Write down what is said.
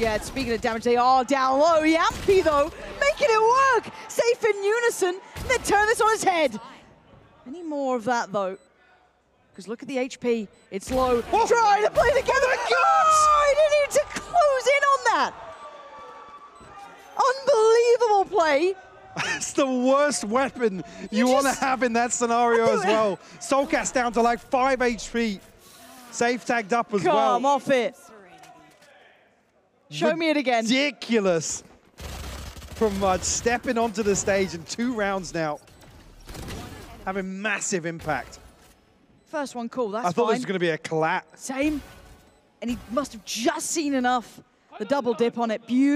yeah, speaking of damage, they are down low. Jamppi, though, making it work. Sayf in unison. And then turn this on his head. Any more of that, though? Because look at the HP. It's low. Oh. Trying to play together. Oh my God! They oh, need to close in on that. Unbelievable play. That's the worst weapon you, want to have in that scenario as well. soulcas down to like 5 HP. Sayf tagged up as well. Come well. off it. Show me it again. Ridiculous. From Mojj stepping onto the stage in two rounds now. Having massive impact. First one, cool. That's I thought fine. this was going to be a collat. Same. And he must have just seen enough. The double dip on it. Beautiful.